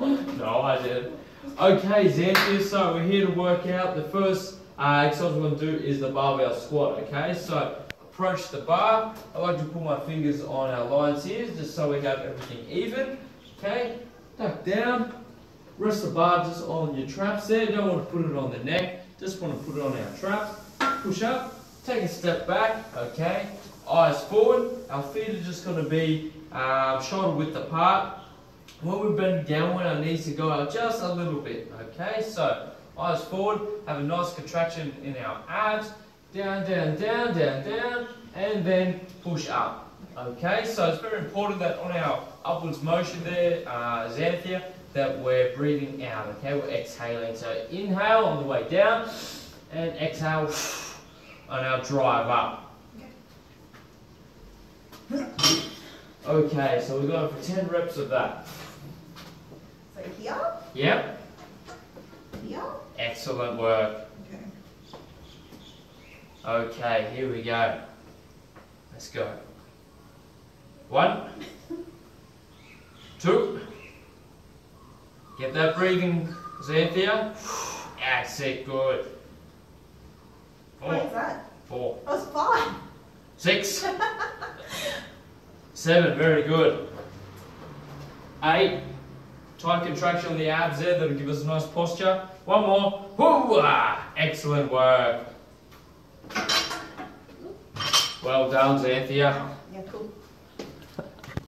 no, I didn't. Okay, Xanthia, so we're here to work out the first uh, exercise we're going to do is the barbell squat, okay? So approach the bar. I like to put my fingers on our lines here just so we have everything even, okay? Duck down, rest the bar just on your traps there. Don't want to put it on the neck, just want to put it on our traps. Push up, take a step back, okay? Eyes forward, our feet are just going to be um, shoulder width apart. When we bend down, when our knees to go out just a little bit, okay? So, eyes forward, have a nice contraction in our abs, down, down, down, down, down, and then push up, okay? So it's very important that on our upwards motion there, uh, Xanthia, that we're breathing out, okay? We're exhaling. So inhale on the way down, and exhale on our drive up. Okay, so we're going for 10 reps of that. So here, Yep, here. excellent work. Okay. Okay, here we go. Let's go. One, two. Get that breathing, Xanthia. That's it, good. What is Four, that? four, That was five. six, seven, very good. Eight, tight contraction on the abs there, that'll give us a nice posture. One more, Hoo-ah! excellent work. Well done, Xanthia. Yeah, cool.